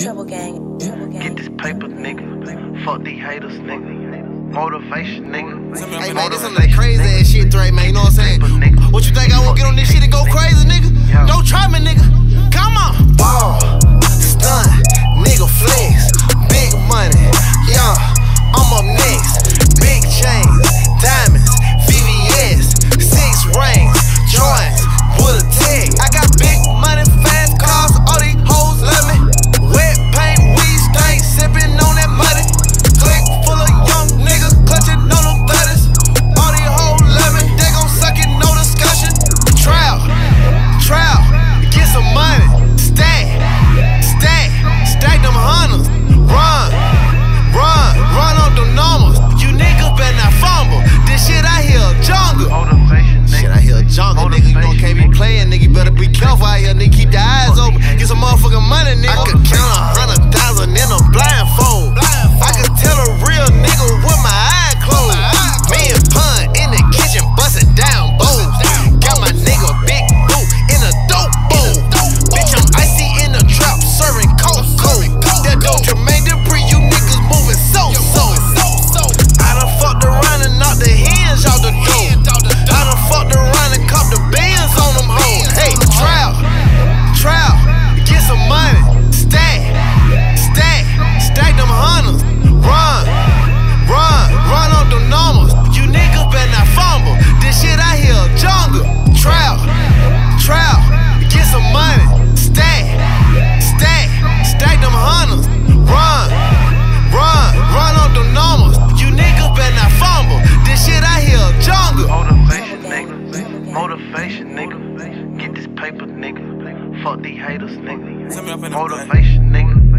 Trouble gang. Trouble gang. Get this paper, nigga. Fuck these haters, nigga. Motivation, nigga. Hey man, this some of that crazy ass shit, Dre, man. You know what I'm saying? What you think I won't get on this shit and go crazy, Fuck these haters, nigga. Motivation, nigga.